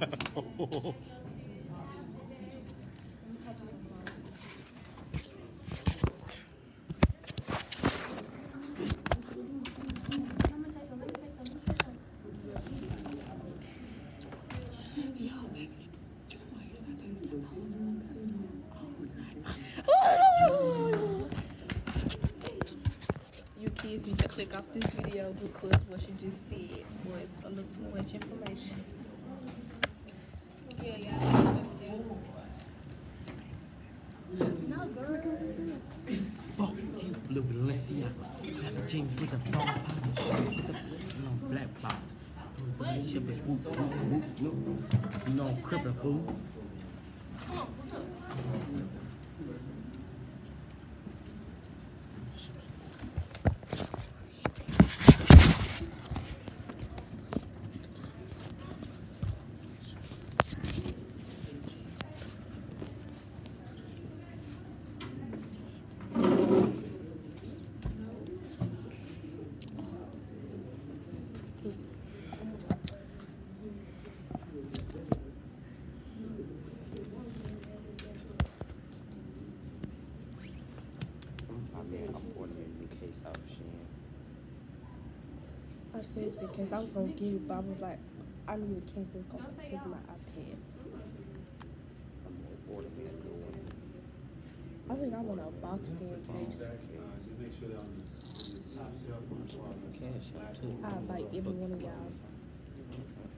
You kids need to click off this video because what you just said was a little too much information. Yeah, yeah. No, girl. Fuck you, blue Balenciaga. Papa James the phone positive with the you know, black plot. Shit was whoop, whoop, whoop, no. You know, crippin' fool. I mean, I'm ordering the case out Shein. Said because I was gonna give you, but I was like, I need a case that's gonna protect my iPad. I'm gonna order me a new one. I think I want a box stand case. Cash out too. I like every one of y'all. Cash out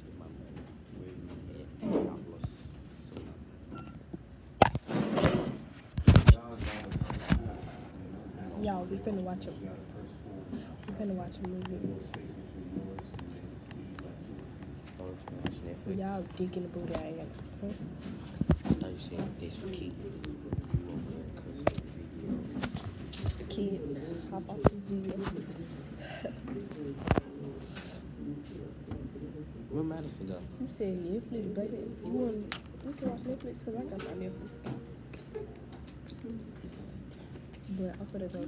to my money. And ten dollars to my Y'all, we finna watch a we finna watch a movie. You watch Netflix. Y'all digging the booty I am. Huh? I thought you said this for Keith. You over there cussing video. Kids, hop off this video. Where Madison go? You said Netflix, baby. You want we can watch Netflix because I got my Netflix. But I'm gonna go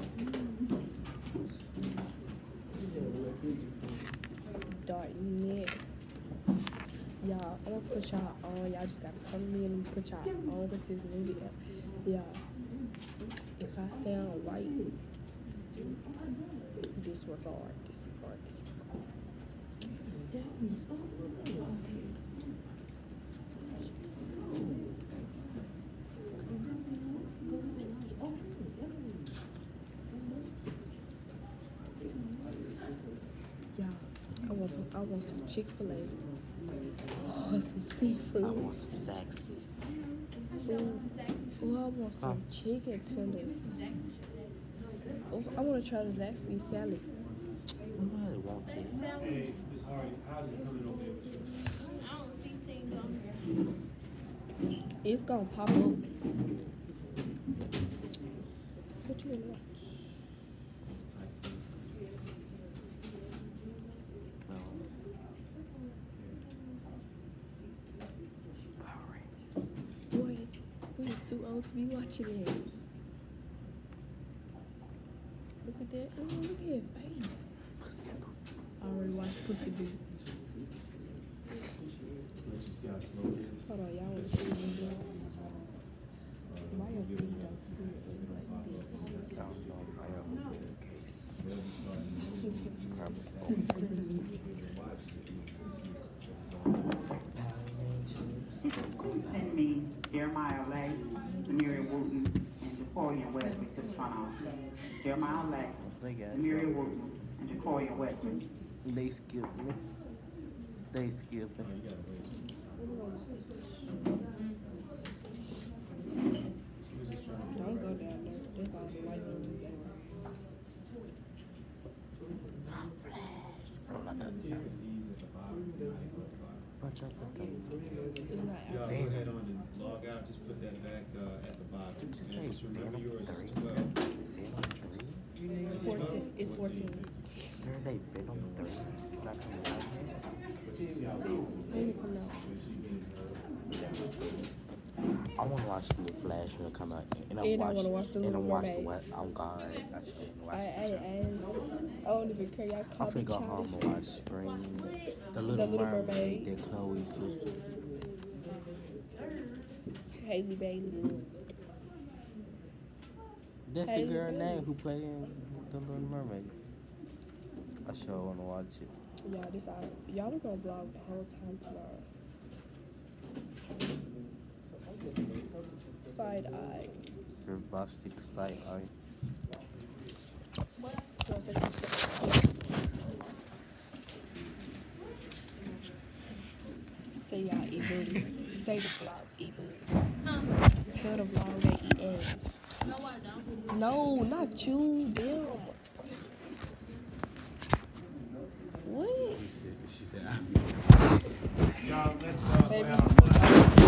dark net. Y'all, I'm gonna put y'all on. Y'all just gotta come in and put y'all on with this video. Y'all, if I sound white, disregard, disregard. Y'all, I want some, I want some Chick Fil A. I oh, want some seafood. I want some Zaxby's. Ooh, ooh, I want some chicken tenders. Oh, I want to try the Zaxby's salad. Nobody want this. Hey, Miss Hardy, how's it coming over there? I don't see things on here. It's gonna pop up. What you in watch? Power Rangers. Boy, we too old to be watching it. Look at that. Oh, look at that face. I already watched Puss in Boots. Let you see how slow it is. Hold on, y'all want to see me? My feet don't see it like this. I don't know. I got a good case. They'll be starting. Probably. Power Rangers. send me Jeremiah Lay, Mary Wooten, and Jacoria Wesley to the front office. Jeremiah got Mary you. And Jacoria Wesley. They skipped me. They skipped me. Bunch of them. It's Y'all go ahead on and log out, just put that back, uh, at the bottom. Did you And say just remember Venom yours is 3? twelve. Venom 3? It's 14. It's 14. There's a Venom 3. It's not coming out yet. When it come out? I want to watch the Flash when it come out, and I And watch, wanna watch The and I watch the what? Oh God, I still watch I, I. I, I don't even care. Y'all I'm finna go home and watch Scream, The Little, Little Mermaid, Mermaid. that Chloe sister. Haley Bailey. That's the girl Bailey. name who played in The Little Mermaid. I sure wanna watch it. Y'all decide. Y'all are gonna vlog the whole time tomorrow. Side eye. Your busted slight eye. Say something? Say y'all eat booty. Say the vlog eat booty. Huh? Tell the vlog they eat ass. No, don't. You, them. What? She said, she said Y'all, let's, uh, Baby.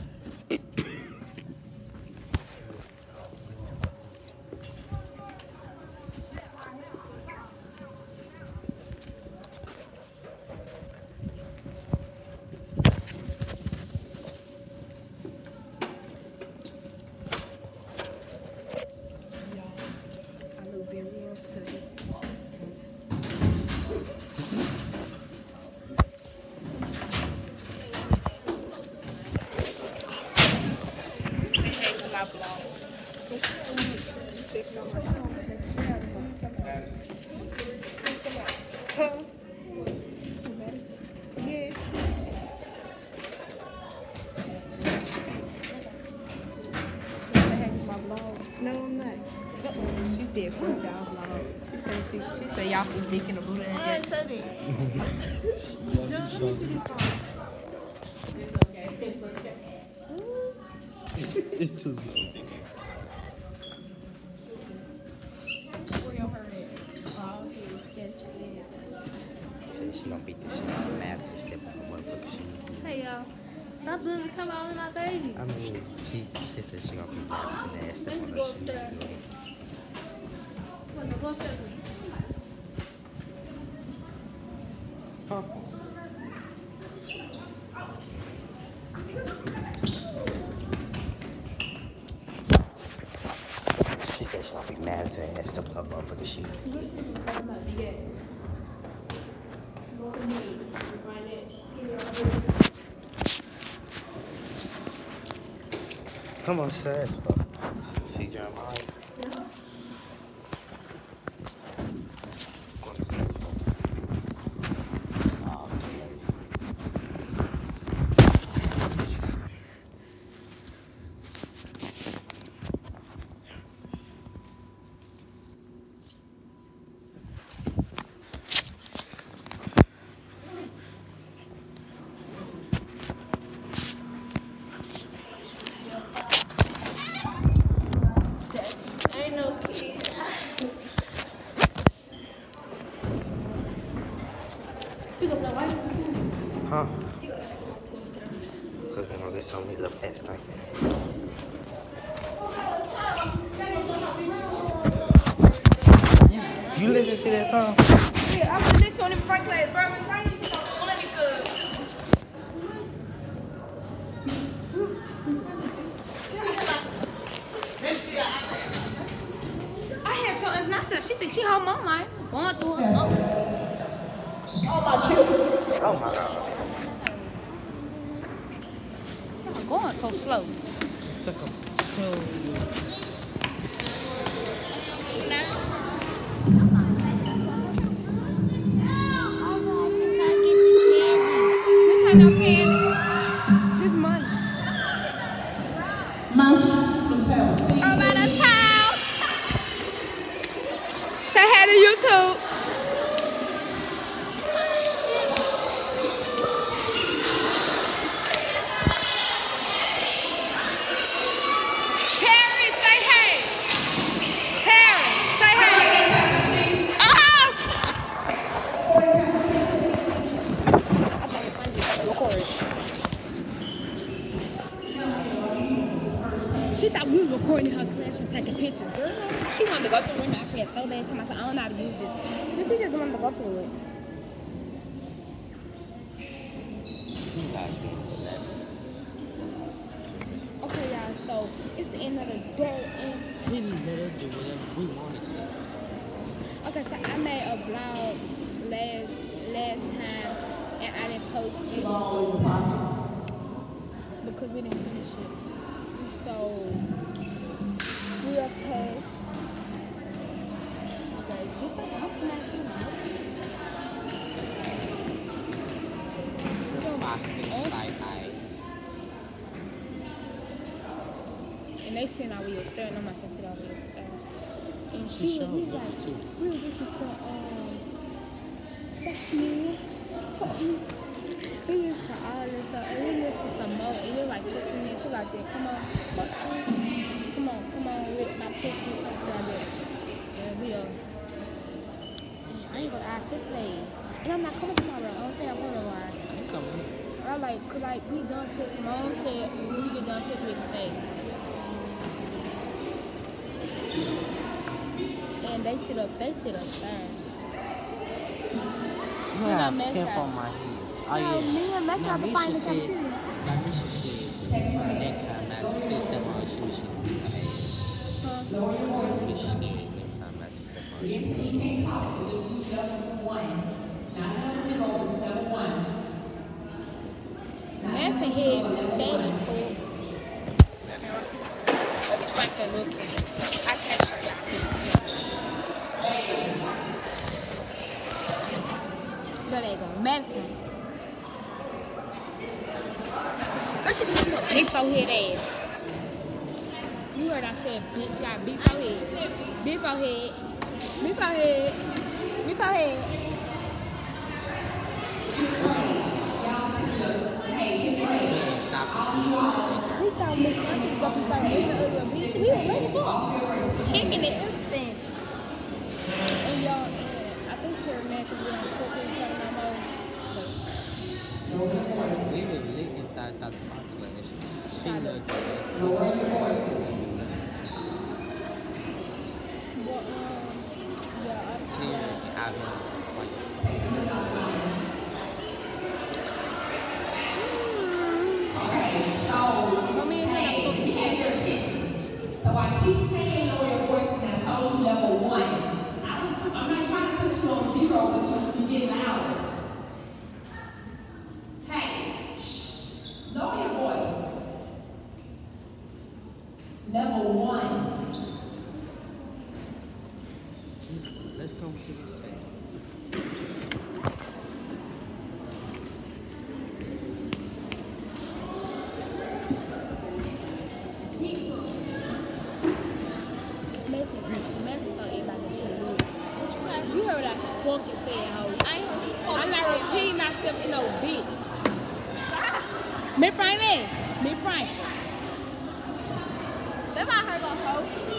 She said, y'all vlog." She said, "She she said y'all some dick in the booty." I ain't said it. it's too slow. Where your hurt at? Oh, he was sketchy. Said she gonna beat the shit out of Madison stepping on the motherfucker shoes. Hey, y'all. Stop doing it. Come on with my baby. I mean, she she said she gonna beat Madison ass step Let's on go her shoes. upstairs. Wanna go upstairs with me? She said she gonna beat Madison ass step on her motherfucking shoes. Come on, sir. so it's not that she thinks she her mom I'm going through her stuff. Oh my shoot. Oh my god. Y'all going so slow. This ain't no Candy. Because we didn't finish it. So. Okay, this like compromising. My six like I. And they over here there, and I'm not gonna sit over here there. And She she was showed we me like, too. we were listening to um, that's me. We listen to all this stuff, and we listen to some. And it like 15 minutes. She like that. Come on, fuck me. come on, come on with my pussy, something like that. And we are. I ain't gonna ask this lady. And I'm not coming tomorrow. I don't think I'm going tomorrow. I'm coming. I like, cause like we done test. My mom said when we get done test, we can stay. And they sit up, they sit up there. You I have messed pimp up. On my head. Oh, No, yeah. me and Messi Now, have to Misha find this out said- too. Now, Misha said, uh, next time, Master Stay step on her shoe, she can beat her ass. Huh? Misha said, next time, Master step on her shoe, she can beat her ass. Messi head fatty fool. Let me strike that look. I can't show y'all this. There they go. Madison. What you doing with big forehead ass? You heard I said bitch, you got big forehead. Big forehead. Big forehead. Big forehead. Man, stop it. We for checking it, that. She, looked up. at But, um, yeah, I, Terry and out here fight. but me and him, I'm gonna be pay your attention. So I keep saying know your voice, and I told you level one. I don't, I'm not trying to put you on zero, but you, you get louder. Hey, shh, lower your voice. Level one. Let's come to the stage. Mason, Mason told everybody that she would. You heard what I fucking said, hoe. I ain't heard you I'm not repeating myself to no bitch. Me Frank, me Frank. That might hurt on hoe.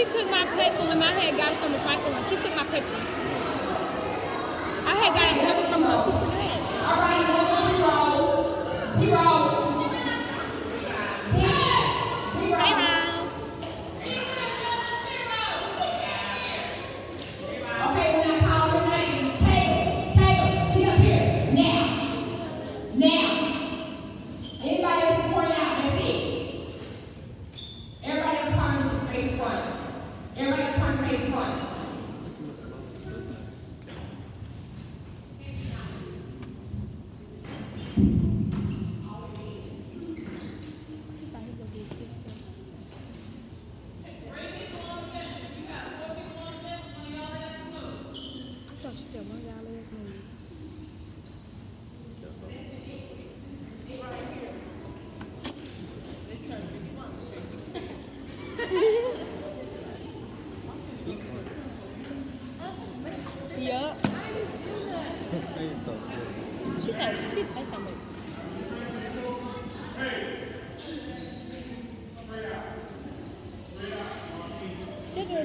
she took my paper when I had got it from the fight room. She took my paper. I had got it.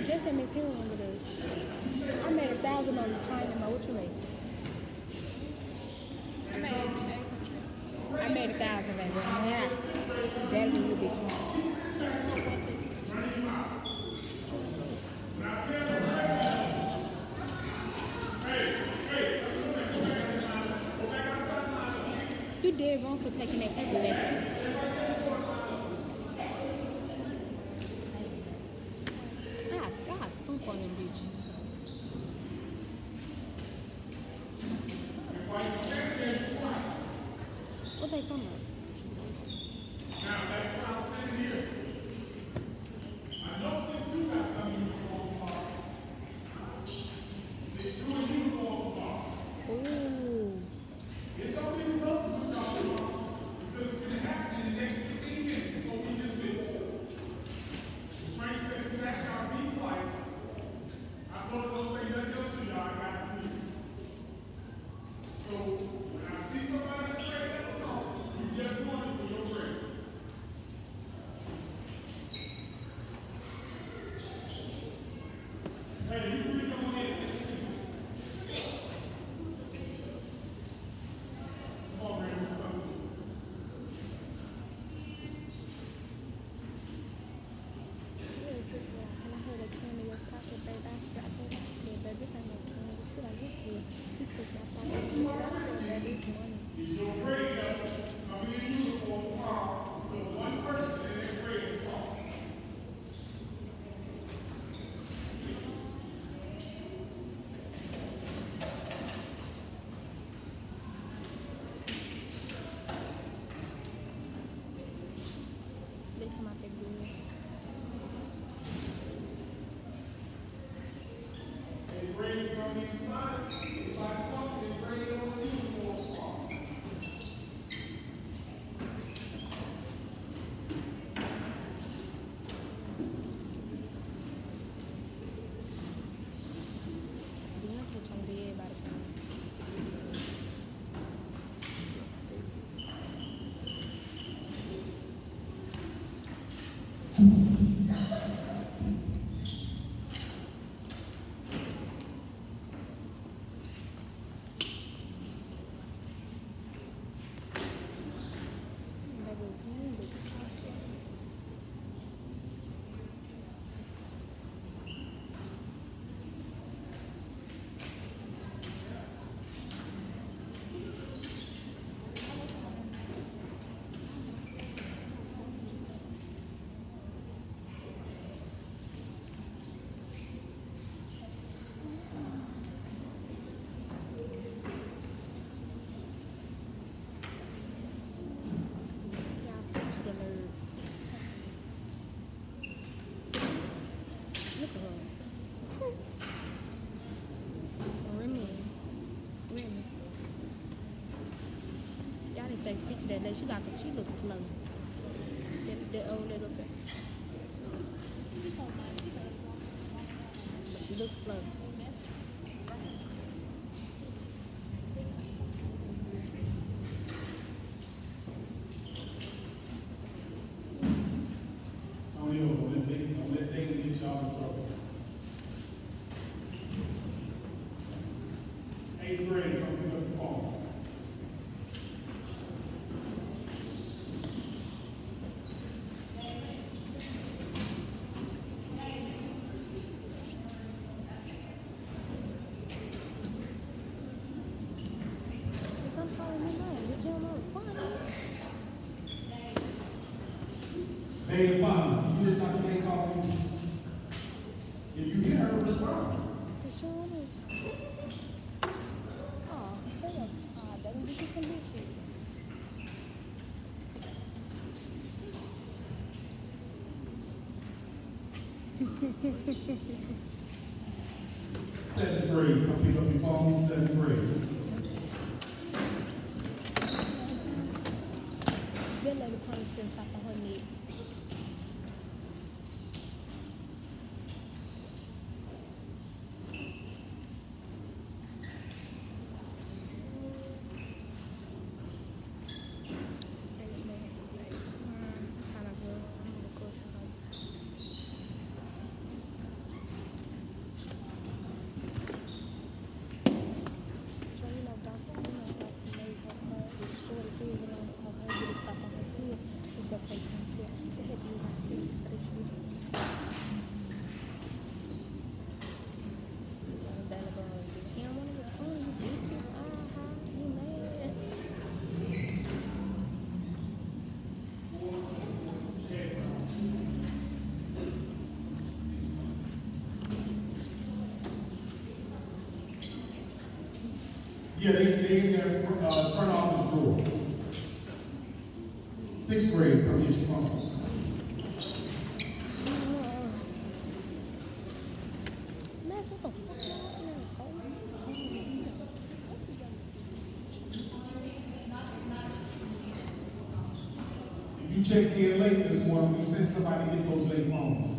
Just at Miss Hill one of those. I made a thousand on the train in Mochile. I made I made a thousand, baby. Yeah. Better than you, bitch. You did wrong for taking that epileptic. it's on there. then she got because she looks slow. Just the old little thing. She looks slow. Hey, Obama, you hear Dr. May call you? If you hear her, respond. Seventh grade, come pick up your phone, seventh grade. Yeah, they, in their uh, front office door. Sixth grade, come here, come. If you check in late this morning, we send somebody to get those late phones.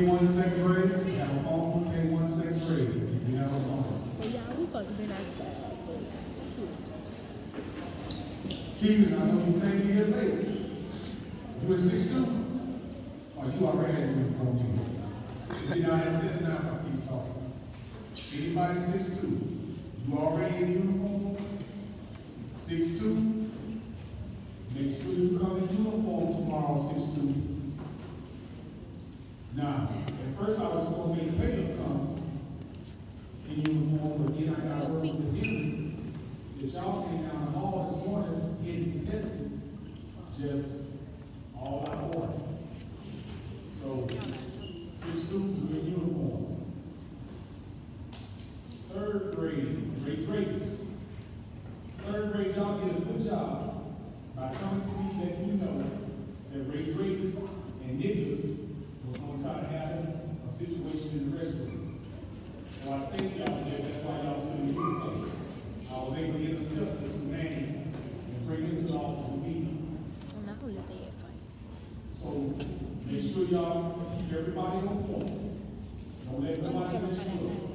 K1 second grade? If you have a phone K1 second grade. If you have a phone. Well, yeah, to be like that. I know you came here late. You a six two, or oh, you already had uniform here. If you're not at 6'9", I see you talking. Anybody 6'2", you already in uniform. 我们만하면 되?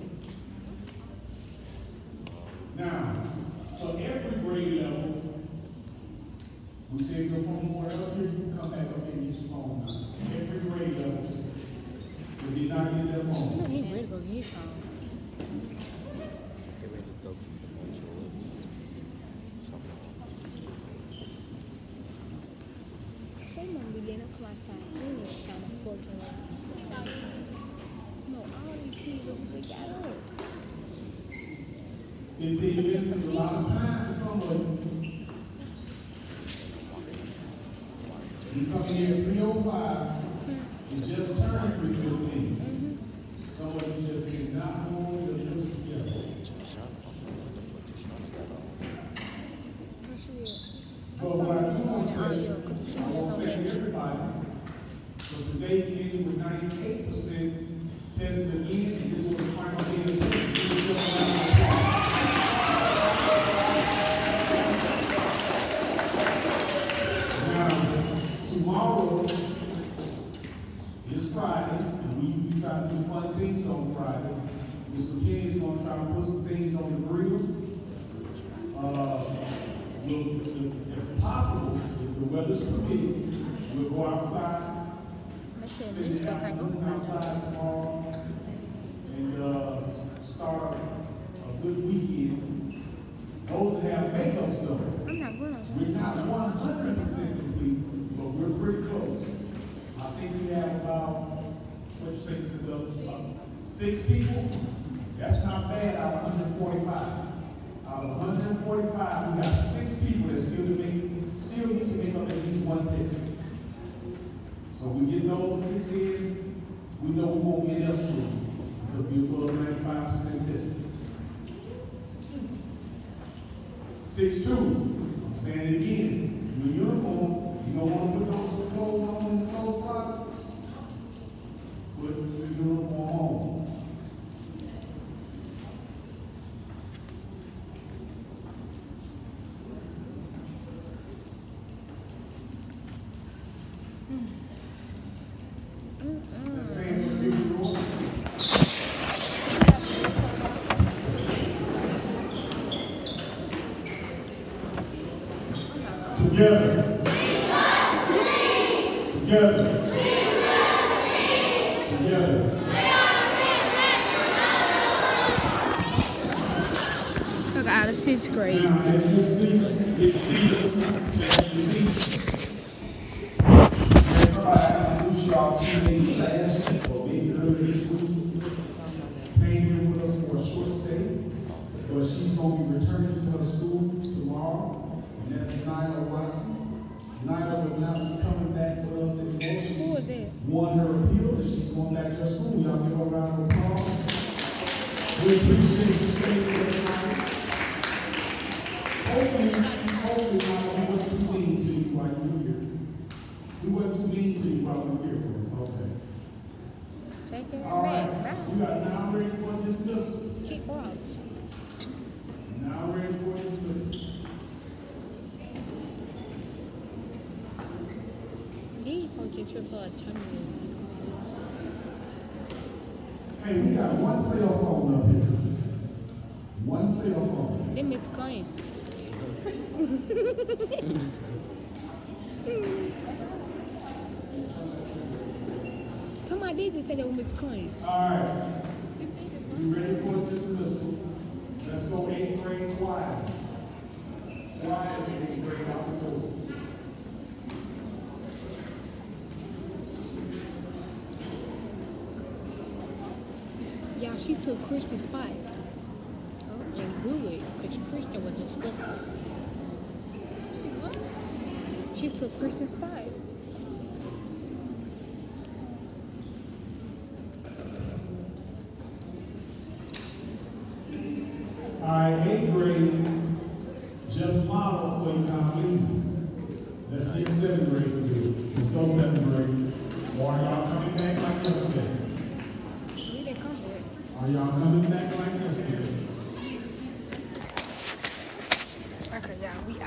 Weather's permitting, we'll go outside, spend the afternoon outside. tomorrow, and, uh, start a good weekend. Those that have makeups though, we're not one hundred percent complete, but we're pretty close. I think we have about, what you say, Mr. Dustin, about six people? That's not bad out of hundred and forty-five. Out of hundred and forty-five, we got six people that still to make, still need to make up at least one test. So we get those six in, we know we won't be in F school, because we're above ninety-five percent tested. Six two, I'm saying it again, your uniform, you don't wanna put those clothes on in the clothes closet? Put your uniform on. Let's stand for the music, Lord. Together. Together. Together. Look out of sixth grade. Now, as you see, get seated, take your seats. There's somebody introduce y'all to maybe last week or maybe earlier this week. Came here with us for a short but she's gonna be returning to her school tomorrow. And that's Nyla Watson. Nyla will now be coming back with us in Who is Won her appeal, and she's going back to her school. Y'all give her a round of applause. We appreciate you staying with us tonight. Hopefully, hopefully, not we weren't too mean to you while you were here. We weren't too mean to you while we were here, okay? Take it All right, back. we are now ready for dismissal. Kick rocks. Now ready for dismissal. These folks get triple a terminal. Hey, we got one cell phone up here. One cell phone. They missed coins. Somebody did just say they were missed. All right. You ready for dismissal? Let's go eighth grade quiet. Quiet, eighth grade out the door. Yeah, she took Christian's spot. Oh, and good, because Christian was disgusting. She what? She took Christian's spot. All right, eighth grade, just model for you now leave. Let's see if seventh grade can do it. Let's go seventh grade. Or are y'all coming back like yesterday? We didn't come here. Are y'all coming back like yesterday?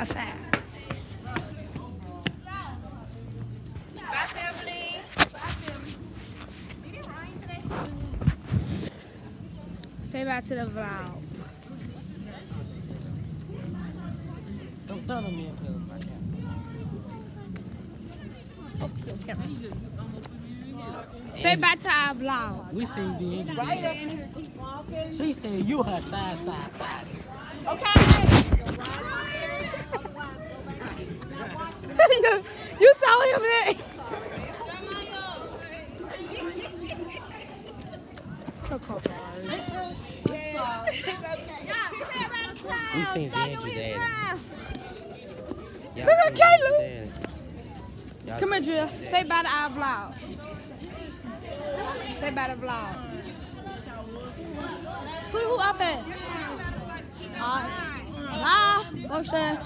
Okay, yeah, we outside. Bye, family. Say bye to the vlog. Don't tell them yet, cuz. Say bye to our vlog. We say you do anything. She said you her side, side, side. you told him that. We seen Stop D'Angelo doing his daddy. rhyme. Y'all Look at seen D'Angelo Caleb. Come here, seen- Drill. Say bye to our vlog. Say bye to vlog. Who who up at? Bye. Function.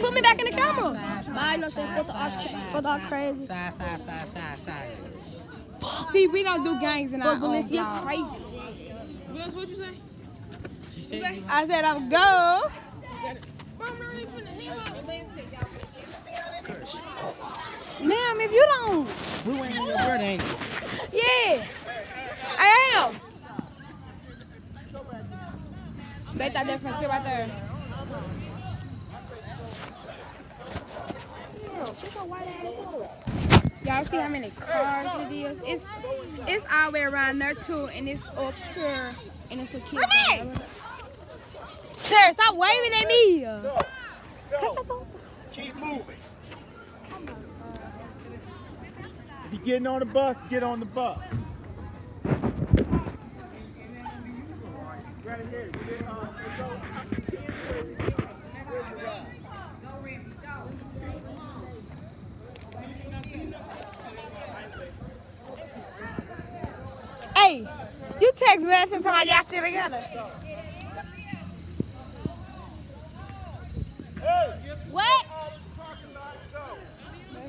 Put me back in the camera. Bye. You know what I'm saying? For the us, for the crazy. Side, side, side, side, side. See, we don't do gangs in our own Valencia, you're vlog. crazy. What what you say? She said you I said I'm go. Ma'am, if you don't, we went in your brother, ain't you? yeah, I am. They thought they were sit right there. Y'all see how many cars it is? It's it's all the way around there too, and it's up here, and it's a kid. Sarah, stop waving at me. Cause I don't. Keep moving. You're getting on the bus, get on the bus. Right here. Hey, you text me last time y'all still together. What?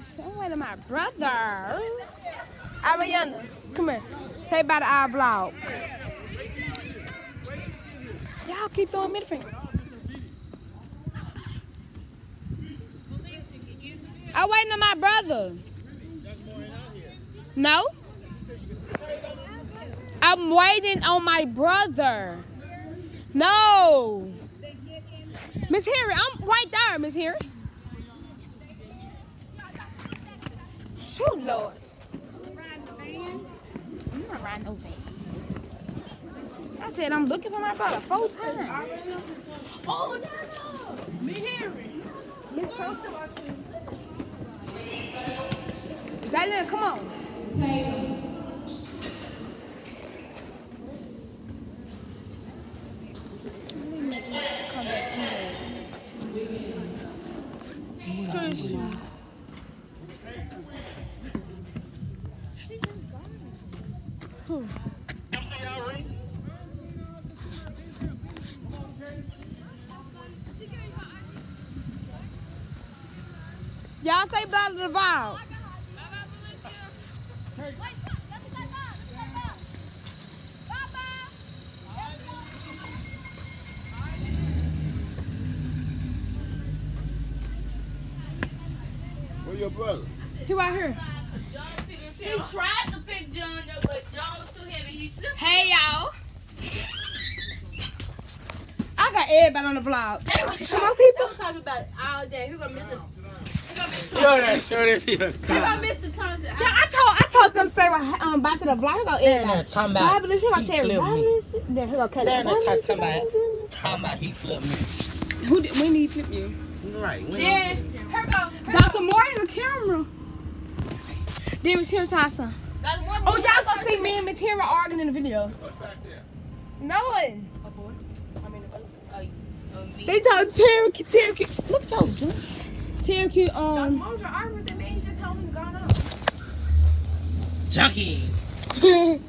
Someone to my brother. Ariana, come here. Say bye to our vlog. Y'all keep throwing middle fingers. I'm waiting on my brother. No? I'm waiting on my brother. No. Miss Harry, I'm right there, Miss Harry. Shoot, Lord. I'm not riding no van. I said I'm looking for my brother four times. Oh, no, no. Me Harry. Miss Thompson. Dylan, come on. Excuse me. Y'all say blah to the vibe. Where your brother? He right here. He tried to pick John up, but John was too heavy. He flipped. Hey y'all. I got everybody on the vlog. Come on, people. I'm talking about it all day. Who gonna miss the? Who gonna miss the? Show that, show that people. Who gonna miss the Thompson? Yeah, I told I told them to say what um back to the vlog. He go They're everybody. not talking about. Fabulous. He gonna tell flipped me. Fabulous. Then he gonna cut They're it. not Fabulous, talking about. Fabulous. Talking about he flipped me. Who did, when did he flip you? Right. When Yeah. Here go. Dr. Moore in the camera. Then Miss Hero Tyson. That's. Oh, y'all gonna see me and Miss Hero arguing in the video. No one. A boy. I mean, uh, uh. They told Terry, Terry, look at y'all doing. Terry, um, Mojo arguing with that man. Just held him gone up. Junkie.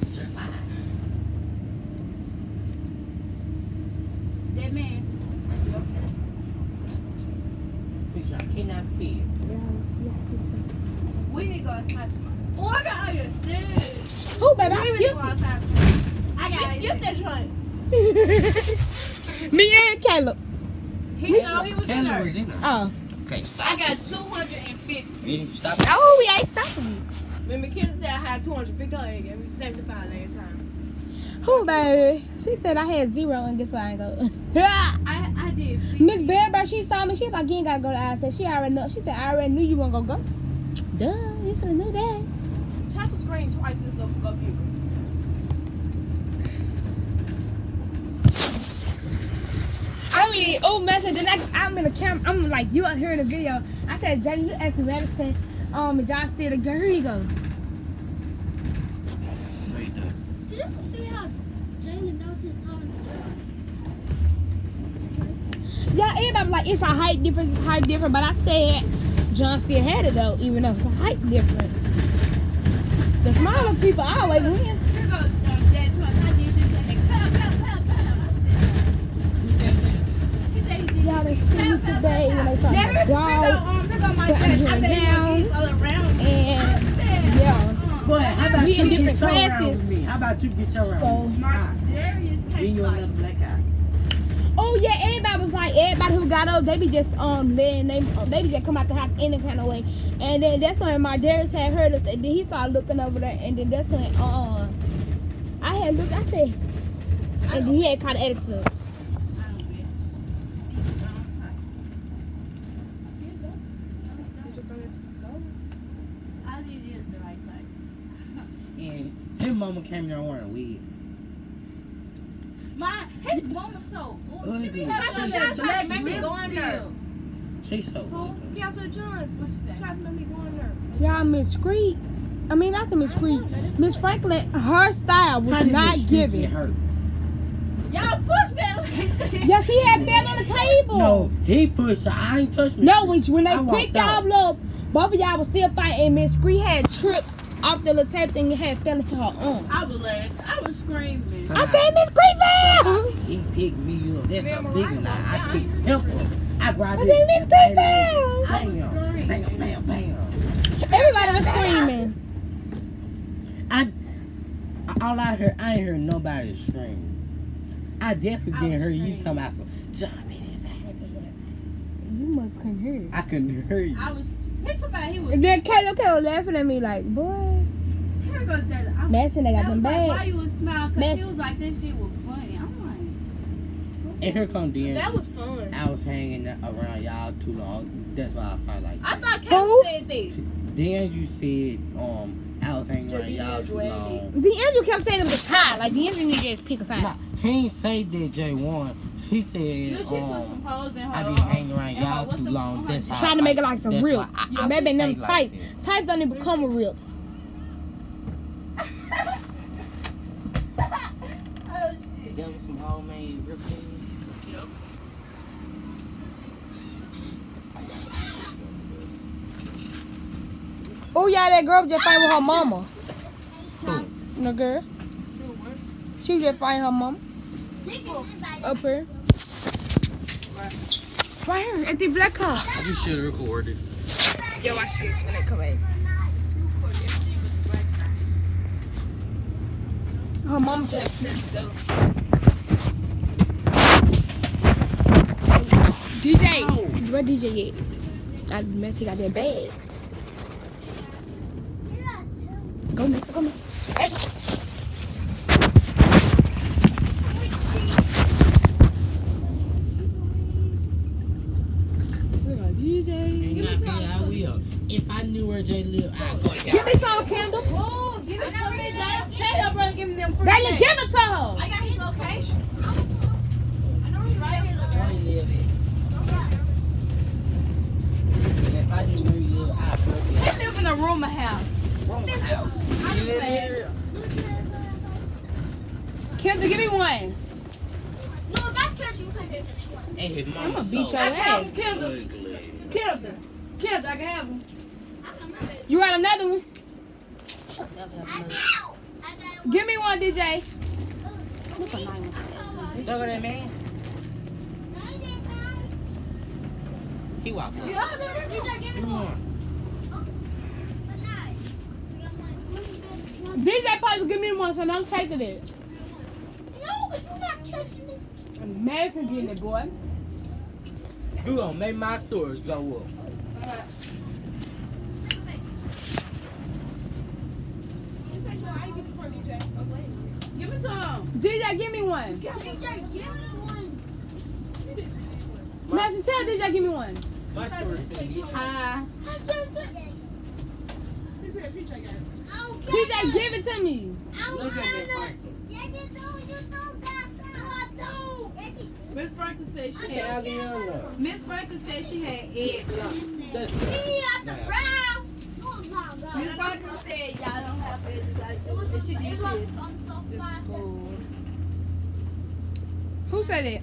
That man. Picture. I cannot pee. We need to go outside tomorrow. Oh, I got all your shit. who, baby? I We skipped go outside tomorrow. I got skip that joint. Me and Caleb. He, no, he was in there. was in there. Oh. Okay, stop. I got 250. Ready? Stop. Oh, we ain't stopping. When McKenna said I had 250, I gave me 75 last time. Who, baby? She said I had zero, and guess what? I ain't go. I, I did. Miss Bearberg, she saw me. She was like, you ain't gotta go to I said, she already know. She said, I already knew you weren't gonna go. Duh, you should have knew that. Tried to scream twice. It's gonna go bigger. I mean, oh, message. Then I, I'm in the camera. I'm like, you out here in the video. I said, Jenny, you asked Madison, um, is y'all still together? Here you go. Wait, though. Did you see how Jalen knows his time Yeah, everybody was like it's a height difference, it's a height difference. But I said John still had it though, even though it's a height difference. The smaller people always win. Here goes um, Dad to us. I did this and pow, pow, pow, pow. He said he did. Y'all see me today when they saw Now, my here, here go, dog. um, here go my Put dad. her I bet down. he all around me. And yeah, Boy, how about We in different get your round classes. How about you get your round? so. with me? Mark Darius came you another black eye. Oh yeah, everybody was like, everybody who got up, they be just um letting they they be just come out the house any kind of way, and then that's when my Darius had heard us, and then he started looking over there, and then that's when uh I had looked, I said, and then he had caught attitude. I did this the right thing. And his mama came there wearing a wig. My, his mama so good. She be Ugly. having She- that she black made me go in there. She's so Who? ugly. Council Johnson. Tried to make me go in there. Y'all Miss Creek. I mean that's a Miss Creek. Miss Franklin, her style was not Miss giving. get? Y'all push that like Yeah, she had fell on the table. No, he pushed her. I ain't touched me. No, when, when they I picked y'all up, both of y'all was still fighting. Miss Creek had tripped off the little table thing and had fell into her arm. I was laughing. I was screaming. I said, Miss Scree. He picked me up. That's a big I one. I picked him up. I grabbed him. I it. said, Miss Scree fell. Bam, bam, bam, bam. Everybody was screaming. I, all I heard, I ain't heard nobody scream. I definitely didn't hear you talking about some John been inside. You must couldn't hear. I couldn't hear you. I was. He somebody. He was. And then Kato kept laughing at me like, boy, Here goes I was- Madison, they got them was like, why bags. you was smiling? Cause Mess. she was like, this shit was funny. I'm And here come Dan. That was fun. I was hanging around y'all too long. That's why I felt like I that. thought Who? Kevin said that. Then you said, um, I was hanging around y'all too long. The Andrew kept saying it was a tie. Like, the Andrew need to just pick a side. Nah, he ain't say that J1. He said, you should put some um, hoes in her. I be uh, hanging around y'all too long. That's how Trying to make it like- like some that's rips. I- I Maybe think them like type. that. Type don't even become a rips. Oh, shit. Give him some homemade rib things. Oh, yeah, that girl just fighting with her mama. Who? The girl. She just fighting her mama. Up here. Right here, at the black car. You should have recorded. Yo, watch this when they come in. Her mom just snatched up. DJ, where DJ at? I Messi got that bag. Go Messi, go Messi. DJ. And not be I will. If I knew where Jay lived, I'd go to Give me some candle. Oh, give it to me, Jay. Tell your brother give me them free Daddy, snacks. give it to her. I got his location. I know he's right here. Where he live at. If I knew where he lived, I'd go to He live in a rumor house. His house. I'm saying. Kendall, give me one. No, if I catch you, you can't do it. And his mama I'm gonna beat your I can have ass. him, Kendall. ugly. Kendall. Kendall, I can have him. You got another one? I know. One. Give me one, DJ. Look at that man. He walks up. DJ, give me one. DJ supposed to give me one, so I don't take it. No, because you're not catching it. Madison getting it, boy. You gonna make my storage go up. Give me some. DJ, give me one. DJ, give me one. Madison, tell DJ, give me one. My storage gonna be high. I just said that. I don't care. DJ, give it to me. I don't Look at have that. Franklin. Yes, you do. You do, guys. No, I don't. Miss Franklin said she had. I'll be on there. Miss Franklin said she had egg. That's See, right. at the brown. Oh, my God. Miss Franklin said y'all don't have eggs like It. And she it did this. This school. Who said it?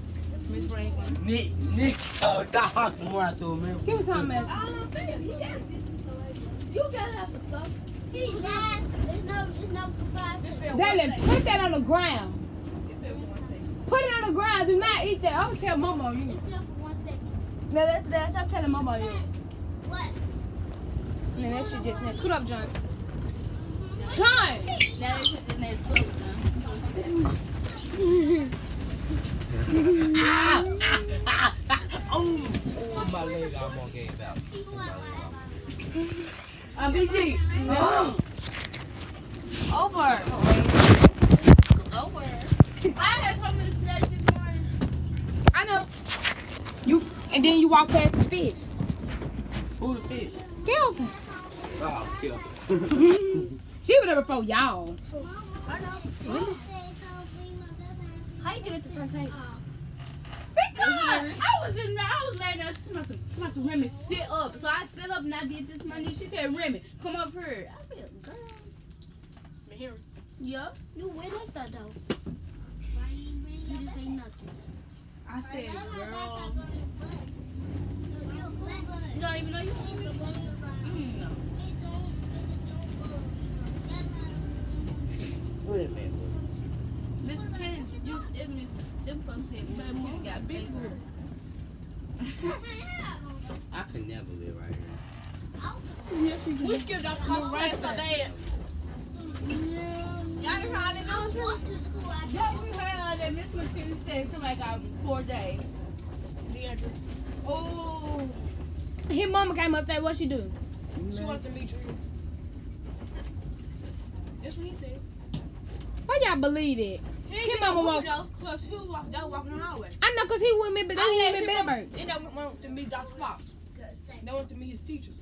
Miss Franklin. Nick, Nick, oh, dog, more I told me. Give me some mess. Oh, damn, he got this. You gotta have to fuck. He lied. It's no, it's no for five seconds. Daddy, put that on the ground. It feel one second. Put it on the ground. Do not eat that. I'm gonna tell Mama on you. It's still for one second. No, that's that. Stop telling Mama on you. What? And then that shit just next. Scoot up, John. John! Now they put the next foot now. oh, oh, my leg almost gave out. Uh, BG. Over. Over. I had told me to say this morning. I know. You and then you walk past the fish. Who the fish? Kelton. Oh, kill. She was there before y'all. How you get at the front table? Because I was in there, I was laying there. She told me, some, some Remy, sit up. So I sit up and I did this money. She said, Remy, come up here. I said, girl. Here. Yeah. You went up there though. Why you You didn't say nothing. I said, girl. You don't even know you them folks said, man, we got big boy. I could never live right here. We skipped off the right so bad. Y'all done heard the announcement? Yeah, we heard that Miss McKinney said somebody got um, four days. Deandra. Oh, His mama came up there. What she do? she wants to meet you. That's what he said. Why y'all believe it? He mama mama walk- walk. cause he was walking, they was walking the highway. I know, cause he with me, but they yeah, with me, he Bettenburg. And they went to meet Dr. Fox. They went to meet his teachers.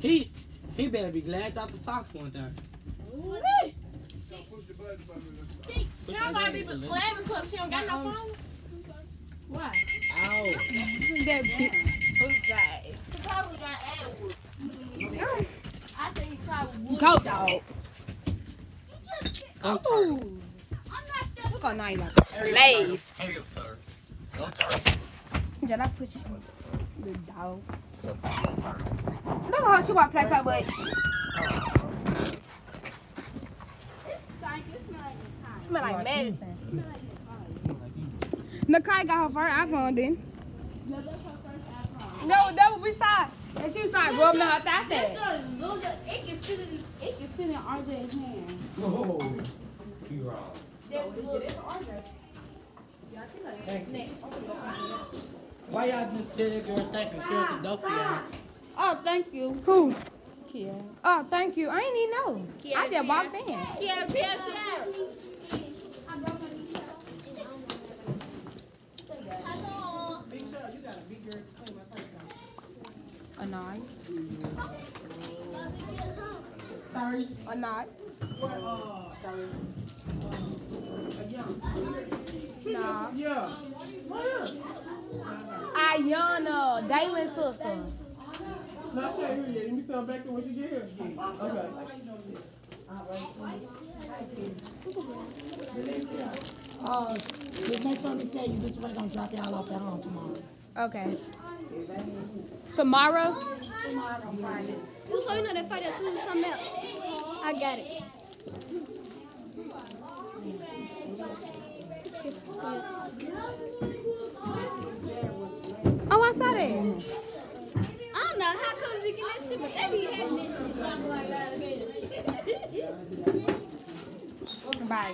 He, he better be glad Dr. Fox went there. Really? Push the button for me. He don't gotta be glad because he don't got no phone. Why? Ow. That big. He probably got AdWords. I think he probably would. Go dog. Go turtle. Look on night like a slave. Hey, go turtle. Go turtle. Did I push? The dog. Look how she walk past her butt. Smell like medicine. Nakai got her first iPhone then. No, that was beside. And she was like rubbing her thigh. I said, It can fit in, it can fit in RJ's hand. Oh, you wrong. Why y'all just tell that girl thank you? She was dope for y'all. Oh, thank you. who? Yeah. Oh, thank you. I ain't even know. I just walked in. Yes, yes, yes. A nine. A nine. Nah. Yeah. Ayana, Daylin's sister. Not sure here yet. You can sell back to when you get here. Okay. Uh, just make sure to tell you this way gonna drop y'all off at home tomorrow. Okay. Tomorrow? Tomorrow, Friday. You know that Friday. I got it. Oh, I saw that. I don't know how come they get that shit, but they be having this shit. Bye.